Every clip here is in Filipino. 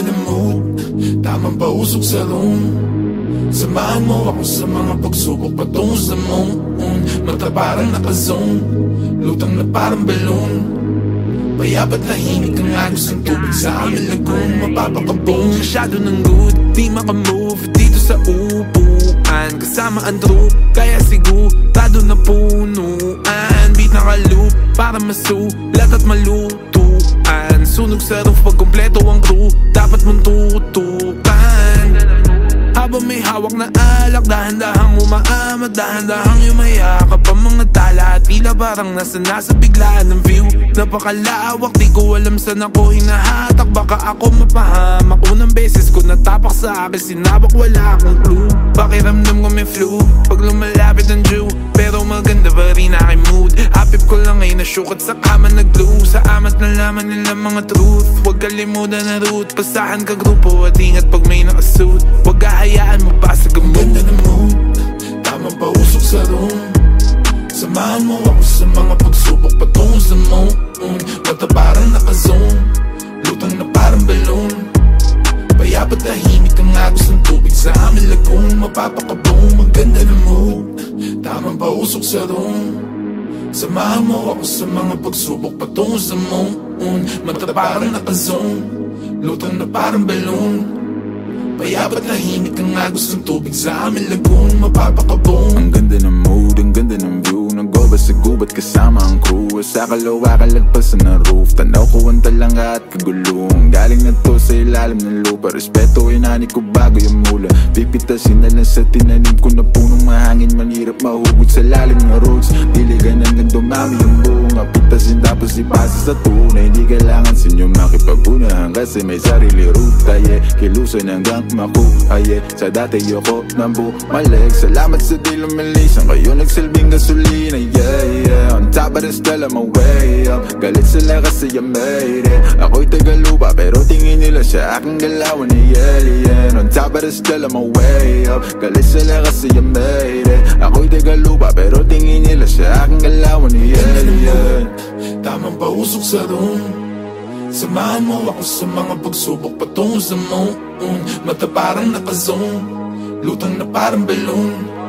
Ganda ng mood. Tamang pausok sa room. Samahan mo ako sa mga pagsubok patungo sa moon. Mata parang naka-zone Lutang na parang balloon. Payabat tahimik ang agos ng tubig sa aming lagoon. Mapapakaboom Masyado ng good, di makamove. Dito sa upuan. Kasama ang troop, kaya sigurado na punuan. Beat naka-loop, para masulat at malutuan Sunog sa roof pag kompleto ang crew. Dapat mong tutukan hawak na alak Dahan-dahang umaamat Dahan-dahang yumayakap Ang mga tala. At tila parang nasa nasa biglaan ng view. Napakalawak Di ko alam saan ako hinahatak. Baka ako mapahamak Unang beses ko natapak sa akin. Sinabak wala akong clue. Pakiramdam ko may flu. Pag lumalapit ang Jew Pero maganda pa rin aking mood. Hapip ko lang ay nasyukat sa kama nag-glue Sa amat na laman nila mga truth. Huwag kalimutan na root. Pasahan ka grupo at ingat pag may nakasuit. Huwag hahayaan mo pa gamot ganda ng mood. Tamang pausok sa room? Samahan mo ako sa mga pagsubok patungo sa moon Mata parang naka-zone Lutang na parang balloon. Payapat tahimik ang agos ng tubig sa aming lagoon. Mapapakaboom Ang ganda ng mood. Tamang pausok sa room? Samahan mo ako sa mga pagsubok patungo sa moon Mata parang naka-zone Lutang na parang balloon Payapat tahimik ang agos ng tubig sa aming lagoon Mapapakaboom Ang ganda ng mood, ang ganda ng view Nag-over sa gubat? Kasama ang crew. Sa kalawa kalagpasan ng roof. Tanaw ko ang talanga at kagulong. Galing na to sa ilalim ng lupa. Respeto inani ko bago yung mula. Pipitasin na lang sa tinanim ko na punong mahangin Manirap mahugot sa lalim ng roots. Diligan hanggang dumami yung bunga Pitasin tapos ipasa sa tunay Hindi kailangan sa inyo makipag-unahan Kasi may sarili ruta yeah Kilusoy hanggang makuha yeah Sa dati yoko nang bumalik Salamat sa di lumilisan Kayo nagsilbing gasolina yeah yeah On top of the still I'm way up. Galit sila kasi I made it. Ako'y tagalupa pero tingin nila sa aking galawan ni alien. On top of the still I'm way up. Galit sila kasi I made it. Ako'y tagalupa pero tingin nila sa aking galawan ni alien. Tamang pausok sa room Samahan mo ako sa mga pagsubok patungo sa moon. Mata parang naka-zone. Lutang na parang balloon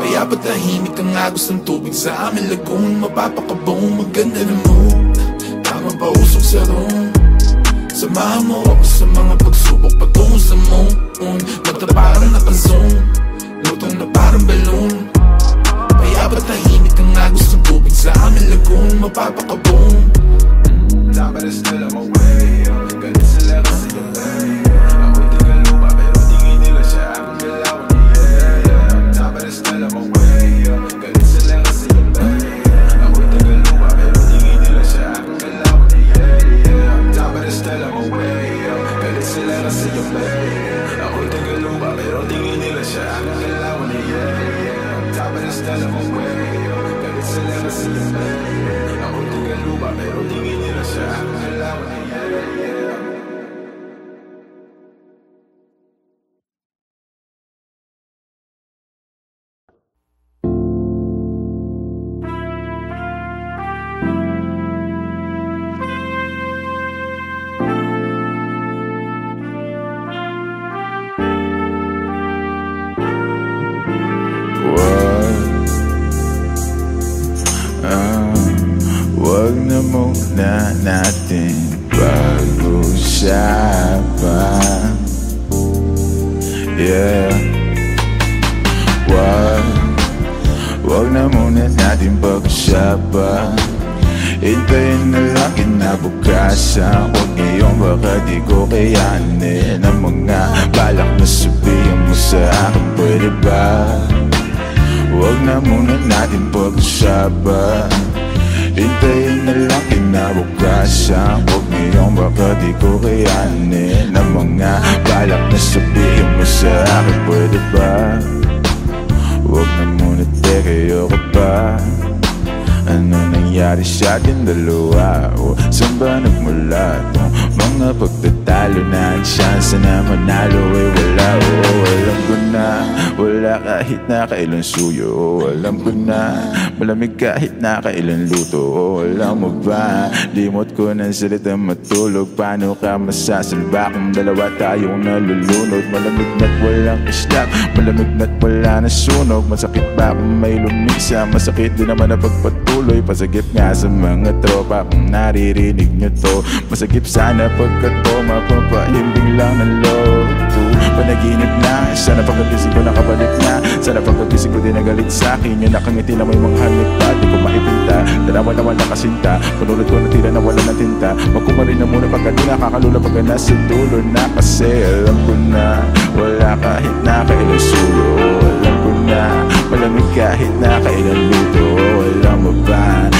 Payapat tahimik ang agos ng tubig sa aming lagoon Mapapakaboom Maganda ng mood. Tamang pausok sa room? Samahan mo ako sa mga pagsubok patungo sa moon. Mata parang naka-zone Lutang na parang balloon. Payapat tahimik ang agos ng tubig sa aming lagoon Mapapakaboom Top of the still I'm way muna natin. Pag-usapan Yeah. Wag Wag na muna natin pag-usapan. Hintayin na lang kinabukasan. Huwag ngayon baka di ko kayanin. Ang mga balak na sabihin mo sa akin Pwede ba? Huwag na muna natin pag-usapan Hintayin na lang kinabukasan Huwag ngayon baka di ko kayanin Ang mga balak na sabihin mo sa akin Pwede ba? Huwag na muna teka, ayoko pa nangyari? sa atin dalawa O saan ba nagmula itong mga pagtatalo na ang chance na manalo ay wala Oo alam ko na. Wala kahit na kailan suyo Oo alam ko na. Malamig kahit na kailan luto Oo alam mo ba? Limot ko ng salita matulog Paano ka masasalba kung dalawa tayong nalulunod? Malamig na't walang islap Malamig na't wala na sunog. Masakit ba kung may lumisa? Masakit din naman na pagpatuloy Pasagip nga sa mga tropa Kung naririnig nyo to Masagip sana pagkat to Mapapahimbing lang ng loob ko Panaginip na Sana pagkagising ko nakabalik na. Sana pagkagising ko din nagalit sa akin Yung nakangiti na may mga hanip pa Di ko maipinta. Darawa naman nakasinta Panulad ko na tira na wala ng tinta. Magkumarin na muna pagka di nakakalula Pagka nasa dulo na. Kasi alam ko na Wala kahit na kailan sulo. Alam ko na Malamig kahit na kailan luto. Alam mo ba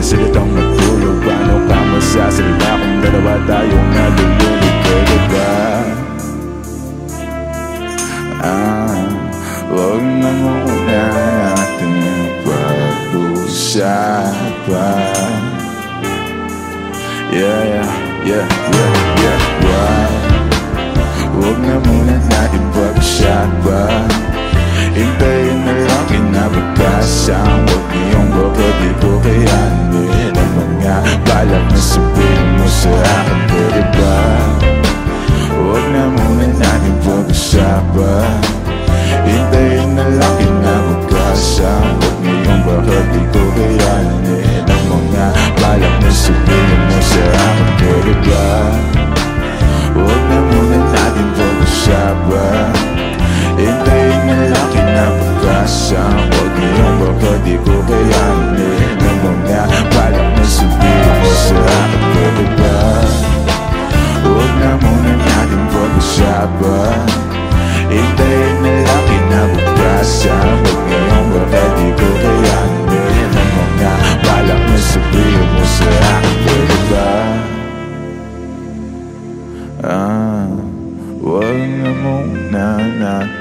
Limot ko ng salitang matulog Paano ka masasalita Kung dalawa tayong nalulunod Pwede ba? Ah, wag na muna natin pag-usapan Yeah, yeah, yeah, yeah, yeah, yeah Huwag na muna natin pag-usapan Hintayin na lang kinabukasan Huwag niyong babadi ko kayanin Ang mga balak na sabihin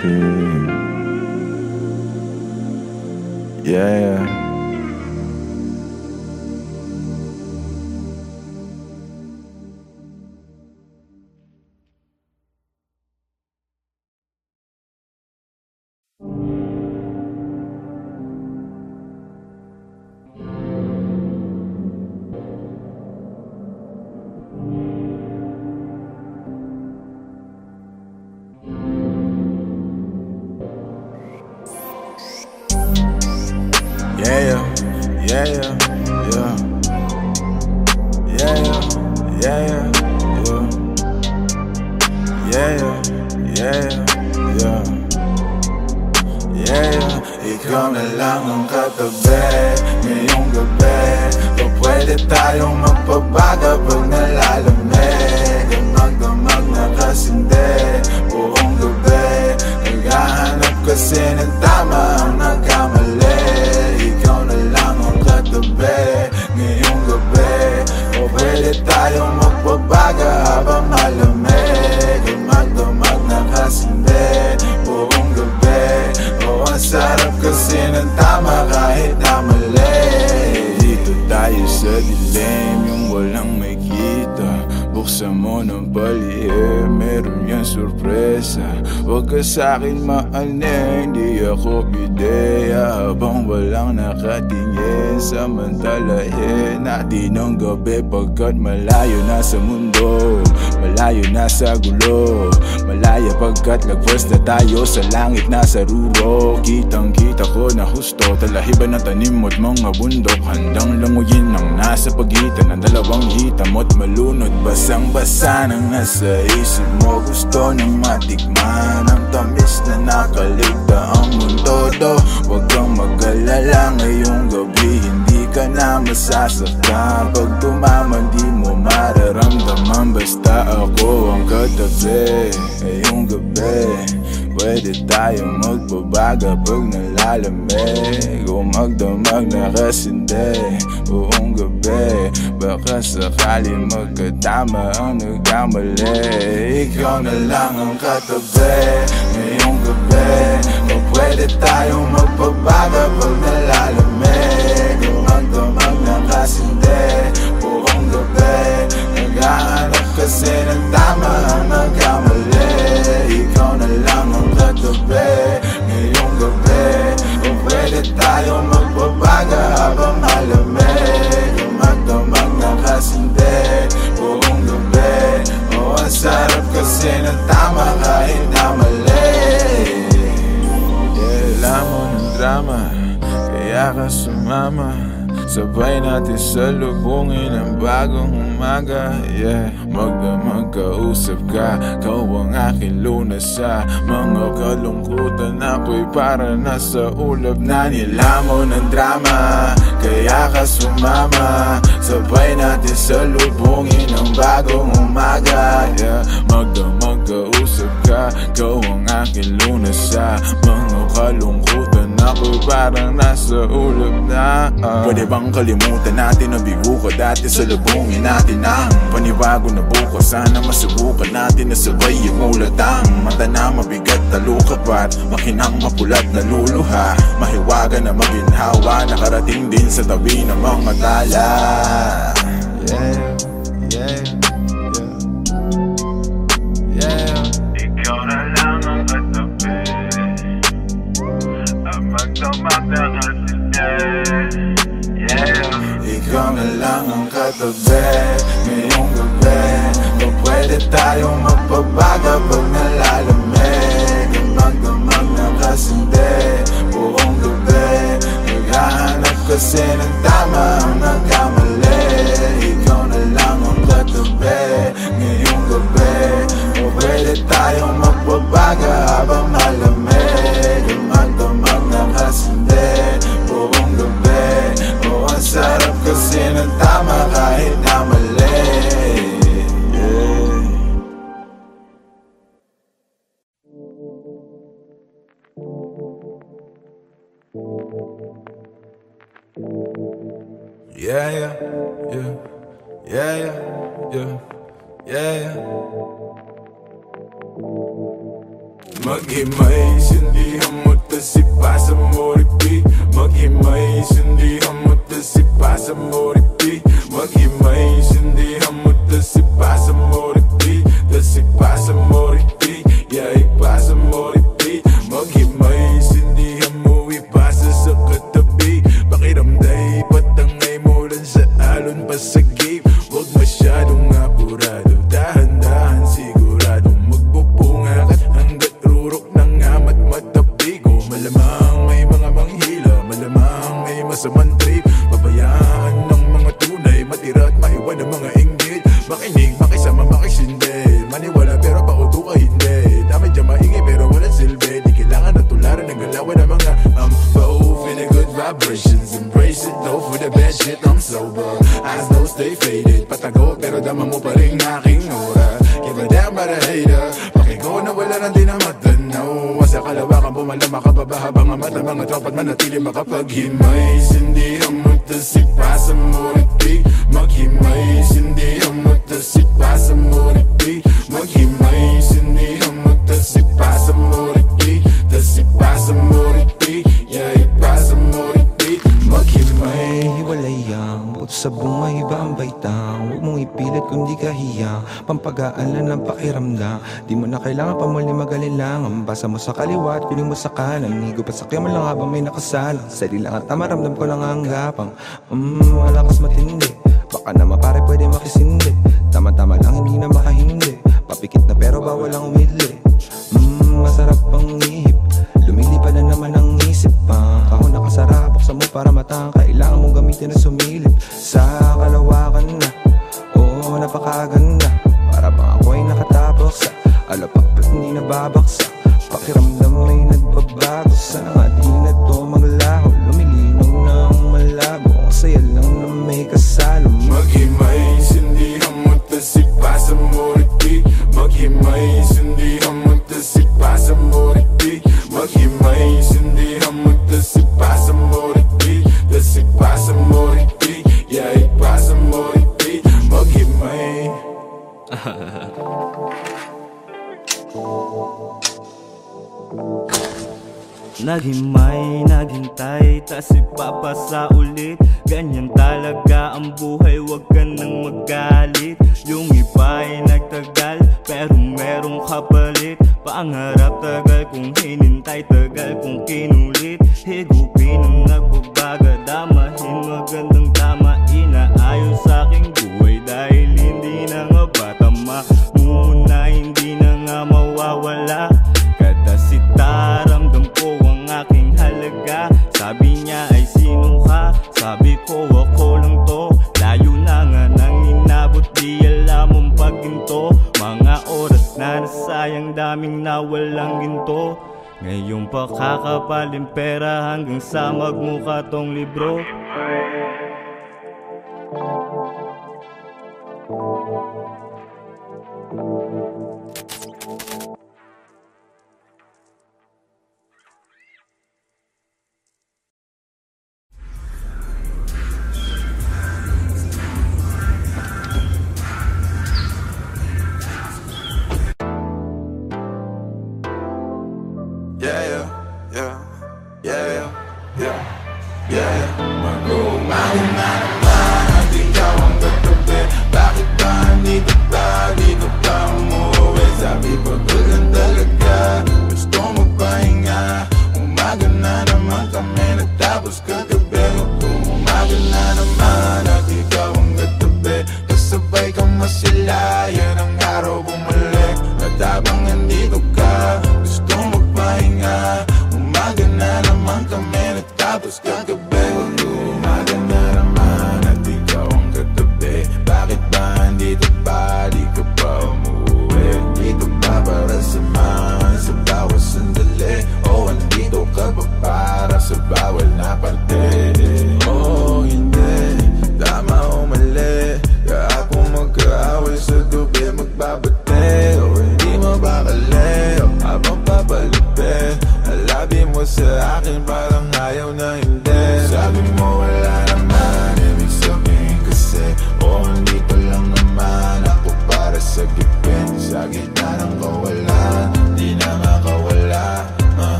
Yeah Yeah, Yeah, ikaw na lang ang katabi Ngayong gabi O pwede tayong magpabaga pag nalalamig Ang magdamag na kasindi Buong gabi Naghahanap kasi ng tama ang nagkamali Ikaw na lang ang katabi Ngayong gabi O pwede tayong magpabaga habang malamig Ang magdamag na kasindi sa dilim yung walang may kita Buksan mo ng yan sorpresa Huwag ka sa'kin maanin, di ako ideya. Habang walang nakatingin, samantalahin Natin ang gabi pagkat malayo na sa mundo. Malayo na sa gulo. Malaya pagkat lagpas na tayo sa langit na sa ruro. Kitang kita ko na husto Talahiban ng tanim at mga bundok. Handang languyin ang nasa pagitan ng dalawang hitam at malunod. Basang basa nang nasa isip mo Gusto nang matikman. Ang tamis na nakaligta ang mundo do. Huwag kang mag-alala ngayong gabi Hindi ka na masasaktan. Pag tumaman di mo mararamdaman. Basta ako ang katabi Ngayong gabi Pwede tayong magbabaga pag nalalamig O magdamag na kasindi buong gabi Baka sakali magkatama ang nagkamali Ikaw na lang ang katabi ngayong gabi O pwede tayong magbabaga pag nalalamig O Dumagdamag na kasindi Buong gabi Naghahanap kasi ng tama ang nagkamali Ikaw Pwede tayo magbabaga habang malamig? Dumagdamag na kasindi Buong gabi O ang sarap kasi ng tama kahit na mali. Alam mo ng drama Kaya ka sumama Sabay natin salubungin ang bagong umaga Yeah, magdamag kausap ka Kau ang aking lunas sa Mga kalungkutan ako'y para nasa ulap na nilamo ng drama. Kaya ka sumama Sabay natin salubungin ang bagong umaga Yeah, magdamag kausap ka Kau ang aking lunas sa Mga kalungkutan ako'y parang nasa ulap na uh. Pwede bang kalimutan natin ang bigo ko dati sa lubungin natin ang panibago na buko? Sana masubukan natin na sabay yung ulatang Mata na mabigat na lukapat Makinang mapulat na luluha. Mahiwaga na maginhawa Nakarating din sa tabi ng mga tala. Yeah, yeah Pwede tayong magpabaga Pag nalalamig Ang magdamag na kasindi Buong gabi Naghahanap kasi ng tama ang nagkamali. Ikaw na lang ang katabi Ngayong gabi Kung pwede tayong magpabaga Habang Yeah, yeah, yeah, yeah, yeah, yeah, yeah, yeah. Maghimay, sindihan mo to si Pasa mo repeat Maghimay, sindihan mo to si Pasa mo repeat Maghimay, sindihan mo to si Pasa mo repeat To si Pasa mo manatili makapaghimay Sindihan mo to hiyang Pampagaalan ng pakiramdam. Di mo na kailangan pa muli magalinlangan Basa mo sa kaliwa at piling mo sa kanan. Higo pa sa mo lang habang may nakasalang. Sali lang at tamaramdam ko lang ang gapang Mmm, malakas matindi. Baka na mapare pwede makisindi. Tama-tama lang hindi na makahindi. Papikit na pero bawal ang umidli Mmm, masarap ang ihip Lumilipad na naman ang isip. Pa Kahon nakasara, buksan mo para matang Kailangan mong gamitin na sumilip. Sa kalawakan na. Oo, napakaganda Alapak at hindi nababaksa. Pakiramdam ay nagbabago. Sana nga di na to maglaho Lumilinaw ng malabo Ang saya lang na may kasalo. Maghimay, sindihan mo to si Pasa mo repeat Maghimay, sindihan mo to si Pasa mo repeat Maghimay, sindihan Sabi niya ay sino ka? Sabi ko ako lang to. Layo na nga nang inabot Di alam mong pagginto. Mga oras na nasayang Daming nawalang ginto. Ngayong pakakapaling pera Hanggang sa magmukha tong libro.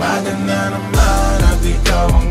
Umaga na naman at ikaw ang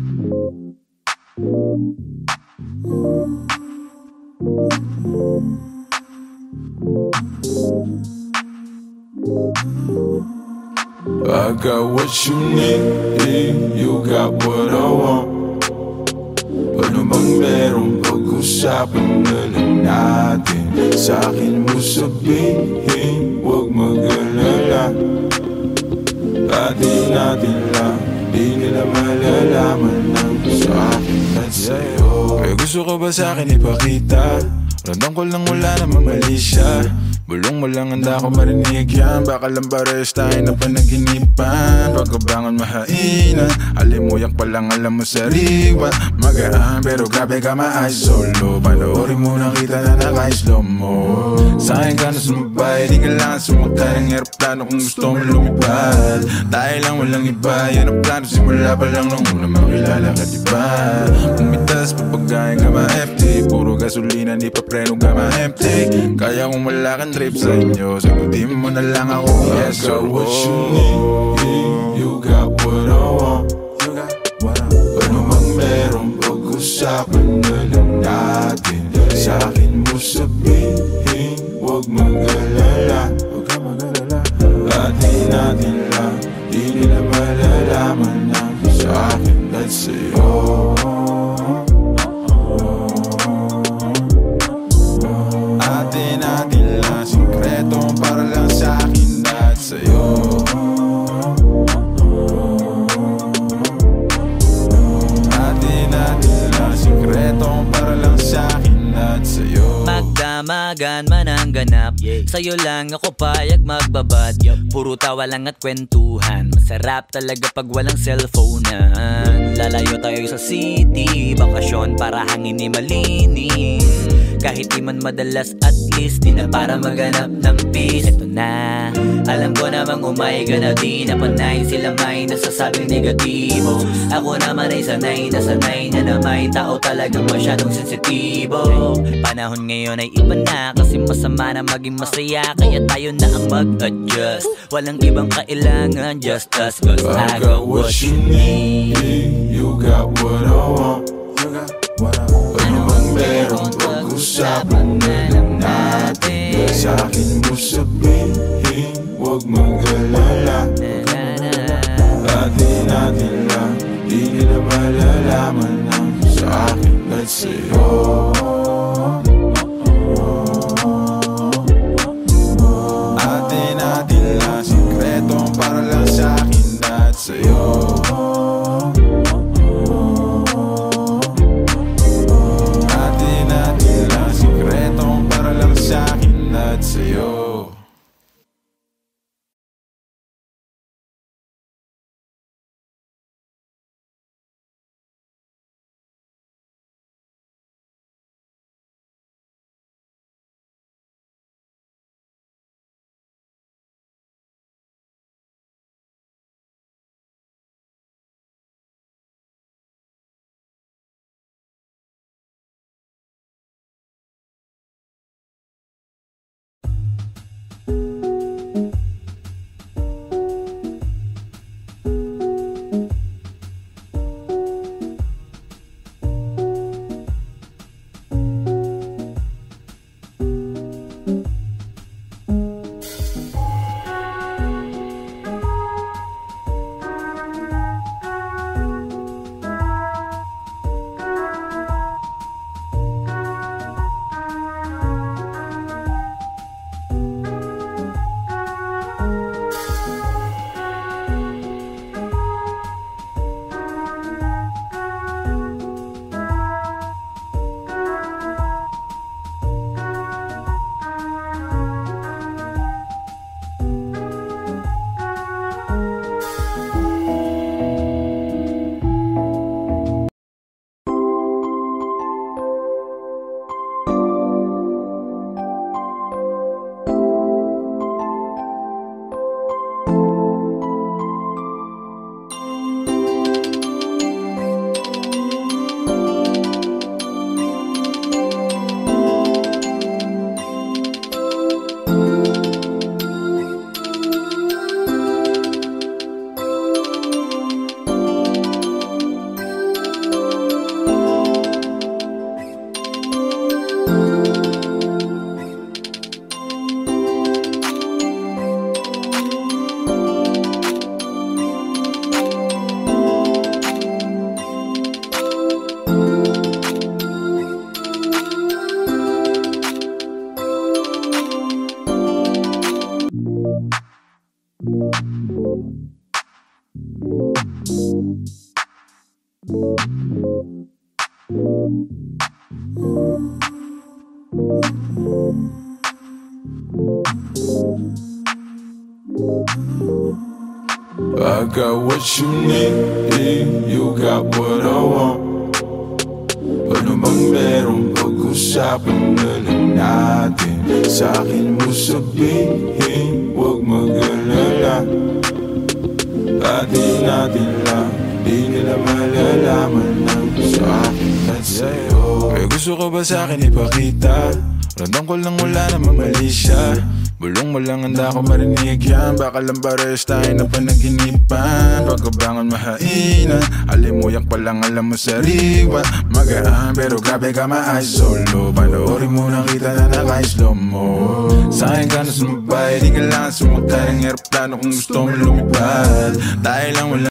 I got what you need, you got what I want. Pero bang merong pag-usapan na lang natin? Sa akin mo sabihin, huwag mag-alala. Pati natin lang Di nila malalaman ng sa akin at sa'yo May gusto ko ba sa akin ipakita? Randang ko lang wala namang mali siya Bulong mo lang handa ko marinig yan. Baka lang pares tayo na panaginipan Pagkabangon mahainan Alimuyak pa lang alam mo sariwa. Magaan pero grabe ka ma-eyes solo Panoorin mo nakita na naka-slow mo Sa akin ka na sumabay. Di kailangan sumakay ng aeroplano kung gusto mo lumipad. Tayo lang walang iba Yan ang plano. Simula pa lang nung una makilala ka diba Pumitas pa pagkain ka ma-empty. Puro gasolina di pa preno ka ma-empty. Kaya kung wala kang trip sa inyo. Sagutin mo na lang ako yes or what you need You got what I want. You got what I want. Ano mang meron pag-usapan na lang natin? Sa akin mo sabihin Huwag mag-alala. Huwag ka mag-alala. Atin natin lang Di nila malalaman na Sa akin at sa'yo Sikreto para lang sa akin at sa'yo Atin natin lang Sikreto para lang sa akin at sa'yo Magdamagan man ang ganap. Sa'yo lang ako payag magbabad Puro tawa lang at kwentuhan. Masarap talaga pag walang cellphonean. Lalayo tayo sa city Bakasyon para hangin ni malinis Kahit di man madalas at least Di na para maganap ng peace. Ito na Alam ko namang umay ka na di na panay Sila may nasasabing negatibo. Ako naman ay sanay na sanay na na may tao talagang masyadong sensitibo. Panahon ngayon ay iba na Kasi masama na maging masaya. Kaya tayo na ang mag-adjust. Walang ibang kailangan Just us. Cause I got what you need. You got what I want pag-usapan na lang natin. Sa akin mo sabihin Huwag mag-alala. Atin natin lang Di nila malalaman ang sa akin at sa'yo I got what you need, you got what I want. Ano bang meron pag-usapan na lang natin Sa akin mo sabihin, huwag mag-alala Atin natin lang, di nila malalaman lang Sa akin at sa'yo May gusto ka ba sa akin ipakita? Randang ko lang wala namang mali siya Bulong mo lang. handa ko marinig yan. Baka lang pares tayo na panaginipan. Pagkabangon mahainan. Alimuyak pa lang alam mo sariwa. Magaan pero grabe ka ma-ay solo Panoorin mo nang kita na naka-slow mo Sa akin ka na sumabay. Di kailangan sumakay ng aeroplano kung gusto mo lumipad. Tayo lang wala